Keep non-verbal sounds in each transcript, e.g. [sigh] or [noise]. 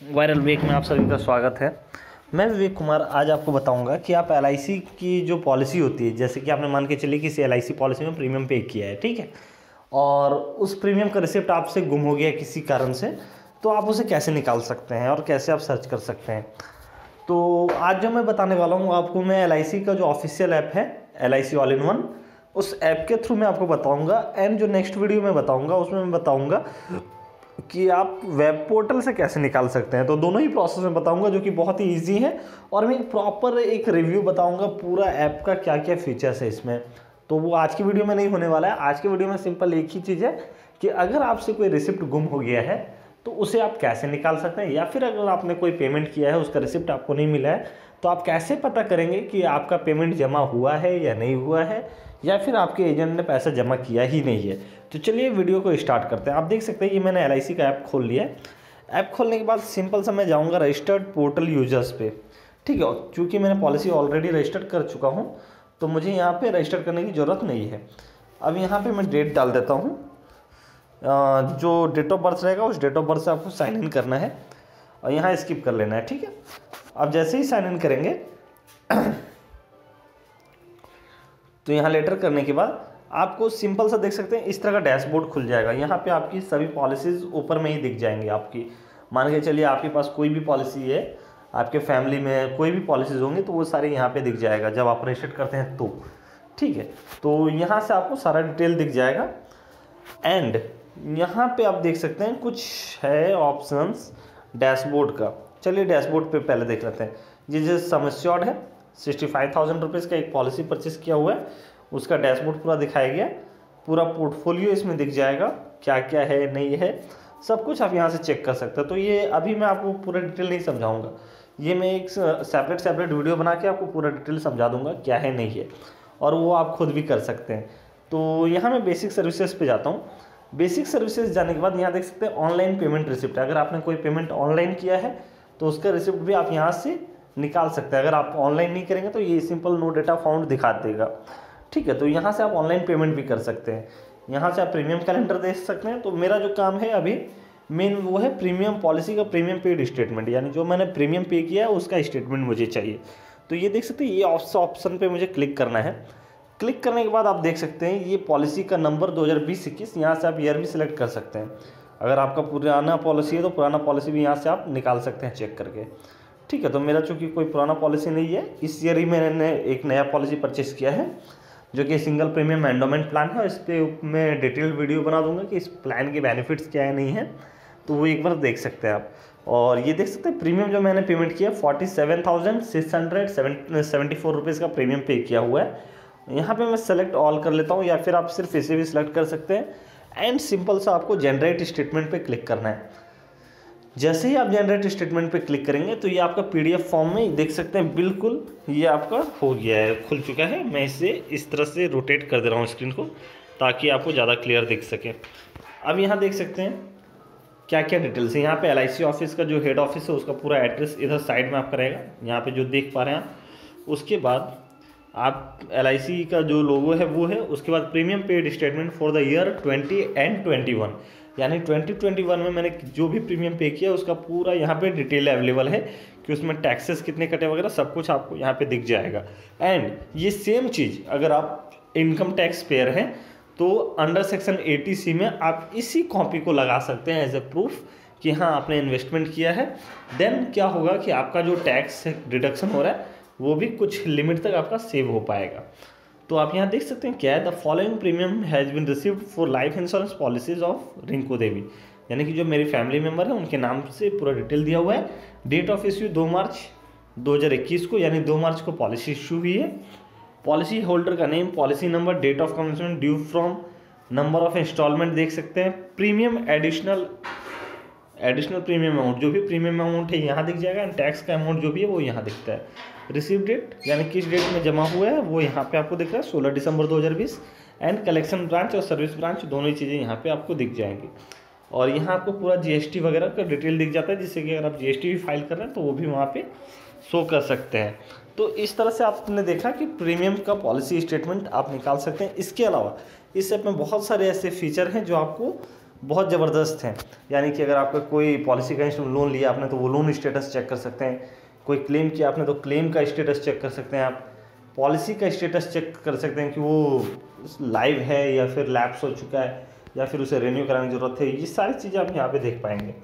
Viral week में आप सभी का स्वागत है। मैं विवेक कुमार आज आपको बताऊँगा कि आप एलआईसी की जो पॉलिसी होती है, जैसे कि आपने मान के चलिए किसी एलआईसी पॉलिसी में प्रीमियम पे किया है, ठीक है? और उस प्रीमियम का रिसिप्ट आपसे गुम हो गया किसी कारण से तो आप उसे कैसे निकाल सकते हैं और कैसे आप सर्च कर सकते हैं? तो आज जो मैं बताने वाला हूँ, आपको मैं LIC का जो ऑफिशियल ऐप है LIC ऑल इन वन उस ऐप के थ्रू मैं आपको बताऊँगा। एंड जो नेक्स्ट वीडियो में बताऊँगा, उसमें मैं बताऊँगा कि आप वेब पोर्टल से कैसे निकाल सकते हैं? तो दोनों ही प्रोसेस में बताऊँगा जो कि बहुत ही इजी है। और मैं प्रॉपर एक रिव्यू बताऊँगा पूरा ऐप का क्या क्या फीचर्स है इसमें। तो वो आज की वीडियो में नहीं होने वाला है। आज की वीडियो में सिंपल एक ही चीज़ है कि अगर आपसे कोई रिसिप्ट गुम हो गया है तो उसे आप कैसे निकाल सकते हैं? या फिर अगर आपने कोई पेमेंट किया है, उसका रिसिप्ट आपको नहीं मिला है तो आप कैसे पता करेंगे कि आपका पेमेंट जमा हुआ है या नहीं हुआ है? या फिर आपके एजेंट ने पैसा जमा किया ही नहीं है? तो चलिए वीडियो को स्टार्ट करते हैं। आप देख सकते हैं ये मैंने LIC का ऐप खोल लिया है। ऐप खोलने के बाद सिंपल सा मैं जाऊँगा रजिस्टर्ड पोर्टल यूज़र्स पे। ठीक है चूँकि मैंने पॉलिसी ऑलरेडी रजिस्टर्ड कर चुका हूँ तो मुझे यहाँ पे रजिस्टर करने की ज़रूरत नहीं है। अब यहाँ पे मैं डेट डाल देता हूँ। जो डेट ऑफ़ बर्थ रहेगा, उस डेट ऑफ़ बर्थ से आपको साइन इन करना है। और यहाँ स्किप कर लेना है, ठीक है? अब जैसे ही साइन इन करेंगे [clears throat] तो यहाँ लेटर करने के बाद आपको सिंपल सा देख सकते हैं, इस तरह का डैशबोर्ड खुल जाएगा। यहाँ पे आपकी सभी पॉलिसीज़ ऊपर में ही दिख जाएँगी आपकी। मान के चलिए आपके पास कोई भी पॉलिसी है, आपके फैमिली में कोई भी पॉलिसीज़ होंगी तो वो सारे यहाँ पे दिख जाएगा, जब आप रजिस्टर करते हैं तो। ठीक है? तो यहाँ से आपको सारा डिटेल दिख जाएगा। एंड यहाँ पे आप देख सकते हैं कुछ है ऑप्शंस डैशबोर्ड का। चलिए डैशबोर्ड पे पहले देख लेते हैं। ये जो समस्योड है सिक्सटी फाइव थाउज़ेंड रुपीज़ का एक पॉलिसी परचेस किया हुआ है। उसका डैशबोर्ड पूरा दिखाया गया। पूरा पोर्टफोलियो इसमें दिख जाएगा। क्या क्या है, नहीं है, सब कुछ आप यहाँ से चेक कर सकते हैं। तो ये अभी मैं आपको पूरा डिटेल नहीं समझाऊँगा। ये मैं एक सेपरेट सेपरेट वीडियो बना के आपको पूरा डिटेल समझा दूँगा क्या है, नहीं है। और वो आप खुद भी कर सकते हैं। तो यहाँ मैं बेसिक सर्विसेज़ पे जाता हूँ। बेसिक सर्विसेज़ जाने के बाद यहाँ देख सकते हैं ऑनलाइन पेमेंट रिसिप्ट अगर आपने कोई पेमेंट ऑनलाइन किया है तो उसका रिसिप्ट भी आप यहाँ से निकाल सकते हैं। अगर आप ऑनलाइन नहीं करेंगे तो ये सिंपल नो डेटा फाउंड दिखा देगा। ठीक है तो यहाँ से आप ऑनलाइन पेमेंट भी कर सकते हैं। यहाँ से आप प्रीमियम कैलेंडर देख सकते हैं। तो मेरा जो काम है अभी, मेन वो है प्रीमियम पॉलिसी का प्रीमियम पेड स्टेटमेंट। यानी जो मैंने प्रीमियम पे किया है, उसका स्टेटमेंट मुझे चाहिए। तो ये देख सकते हैं, ये ऑप्शन पे मुझे क्लिक करना है। क्लिक करने के बाद आप देख सकते हैं, ये पॉलिसी का नंबर दो हज़ार बीस इक्कीस, यहाँ से आप ईयर भी सिलेक्ट कर सकते हैं। अगर आपका पुराना पॉलिसी है तो पुराना पॉलिसी भी यहाँ से आप निकाल सकते हैं चेक करके। ठीक है तो मेरा चूँकि कोई पुराना पॉलिसी नहीं है, इस ईयर ही मैंने एक नया पॉलिसी परचेस किया है, जो कि सिंगल प्रीमियम एंडोमेंट प्लान है इस पर मैं डिटेल वीडियो बना दूँगा कि इस प्लान के बेनिफिट्स क्या है, नहीं है तो वो एक बार देख सकते हैं आप। और ये देख सकते हैं प्रीमियम जो मैंने पेमेंट किया forty seven thousand six hundred seventy four rupees का प्रीमियम पे किया हुआ है। यहाँ पे मैं सेलेक्ट ऑल कर लेता हूँ या फिर आप सिर्फ़ इसे भी सिलेक्ट कर सकते हैं। एंड सिंपल सा आपको जनरेट स्टेटमेंट पे क्लिक करना है। जैसे ही आप जनरेट स्टेटमेंट पे क्लिक करेंगे तो ये आपका पीडीएफ फॉर्म में देख सकते हैं, बिल्कुल ये आपका हो गया है, खुल चुका है। मैं इसे इस तरह से रोटेट कर दे रहा हूँ स्क्रीन को, ताकि आपको ज़्यादा क्लियर दिख सके। अब यहाँ देख सकते हैं क्या क्या डिटेल्स है। यहाँ पे एल ऑफ़िस का जो हेड ऑफ़िस है, उसका पूरा एड्रेस इधर साइड में आपका रहेगा। यहाँ पे जो देख पा रहे हैं उसके बाद आप एलआईसी का जो लोगो है, वो है, उसके बाद premium paid statement for the year twenty and twenty one यानी 2021 में मैंने जो भी प्रीमियम पे किया, उसका पूरा यहाँ पे डिटेल अवेलेबल है कि उसमें टैक्सेस कितने कटे वगैरह, सब कुछ आपको यहाँ पे दिख जाएगा। एंड ये सेम चीज़, अगर आप इनकम टैक्स पेयर हैं तो अंडर सेक्शन एटी में आप इसी कॉपी को लगा सकते हैं एज ए प्रूफ कि हाँ आपने इन्वेस्टमेंट किया है। देन क्या होगा कि आपका जो टैक्स डिडक्शन हो रहा है वो भी कुछ लिमिट तक आपका सेव हो पाएगा। तो आप यहाँ देख सकते हैं क्या है the following premium has been received for life insurance policies of Rinku Devi यानी कि जो मेरी फैमिली मेंबर है, उनके नाम से पूरा डिटेल दिया हुआ है। डेट ऑफ़ इश्यू दो मार्च 2021 को, यानी दो मार्च को पॉलिसी इशू हुई है। पॉलिसी होल्डर का name policy number date of commencement due from number of instalment देख सकते हैं। Premium additional additional premium amount जो भी प्रीमियम अमाउंट है, यहाँ दिख जाएगा एंड टैक्स का अमाउंट जो भी है, वो यहाँ दिखता है। रिसीव डेट यानी किस डेट में जमा हुआ है, वो यहाँ पे आपको दिख रहा है, सोलह दिसंबर 2020 एंड कलेक्शन ब्रांच और सर्विस ब्रांच दोनों ही चीज़ें यहाँ पे आपको दिख जाएँगी। और यहाँ आपको पूरा जीएसटी वगैरह का डिटेल दिख जाता है, जिससे कि अगर आप जीएसटी भी फ़ाइल कर रहे हैं तो वो भी वहाँ पे शो कर सकते हैं। तो इस तरह से आपने देखा कि प्रीमियम का पॉलिसी स्टेटमेंट आप निकाल सकते हैं। इसके अलावा, इस ऐप में बहुत सारे ऐसे फीचर हैं जो आपको बहुत ज़बरदस्त हैं। यानी कि अगर आपका कोई पॉलिसी का लोन लिया आपने तो वो लोन स्टेटस चेक कर सकते हैं। कोई क्लेम किया आपने तो क्लेम का स्टेटस चेक कर सकते हैं आप। पॉलिसी का स्टेटस चेक कर सकते हैं कि वो लाइव है या फिर लैप्स हो चुका है, या फिर उसे रिन्यू कराने की ज़रूरत है। ये सारी चीज़ें आप यहाँ पे देख पाएँगे।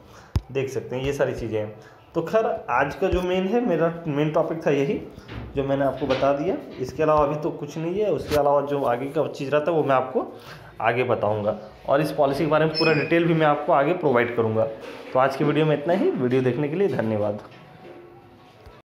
देख सकते हैं, ये सारी चीज़ें हैं। तो खैर, आज का जो मेन है, मेरा मेन टॉपिक था यही, जो मैंने आपको बता दिया। इसके अलावा अभी तो कुछ नहीं है, उसके अलावा जो आगे का चीज़ रहता है, वो मैं आपको आगे बताऊँगा। और इस पॉलिसी के बारे में पूरा डिटेल भी मैं आपको आगे प्रोवाइड करूँगा। तो आज की वीडियो में इतना ही। वीडियो देखने के लिए धन्यवाद।